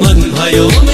मन भयो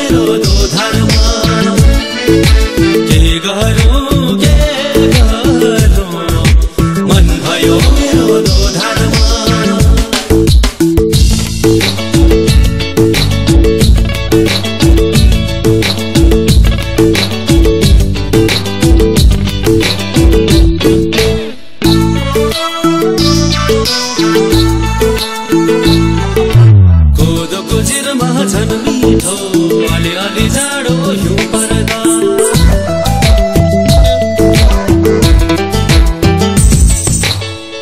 जाडो यो पर्दा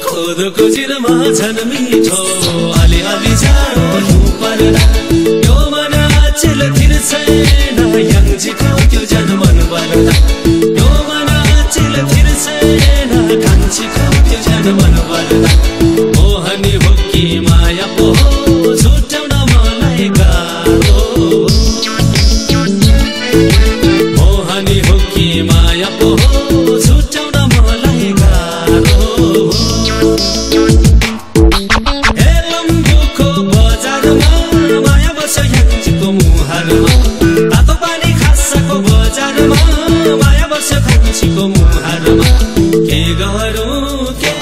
खोदको जिरमा झन् मिठो अलि अलि यो पर्दा यो मन अचेल थिर्छ नयाँ त्यो जन मन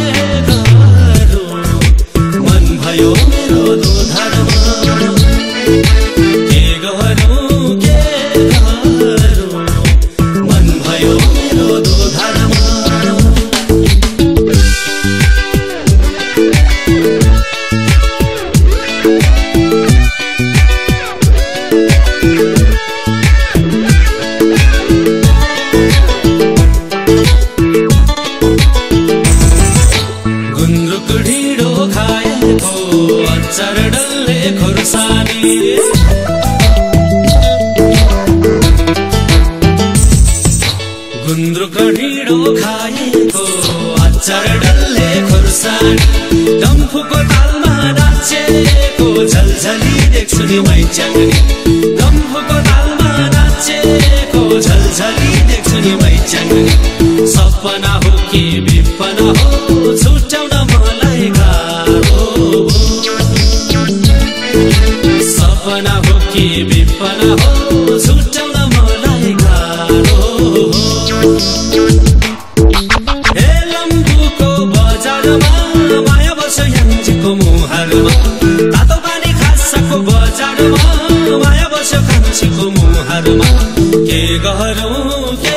yeah. डल्ले खोर्सानी। गुन्द्रुकको ढिँडो खाएको अचार डल्ले खोर्सानी। डम्फुको तालमा नाचेको झलझली देख्छु नि मै च्याङ्नी डम्फुको तालमा नाचेको झलझली देख्छु नि मै च्याङ्नी सपना हो कि बिपना हो? बजारमा पानी बजारमा माया के गरौँ के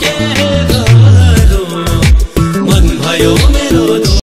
yeah.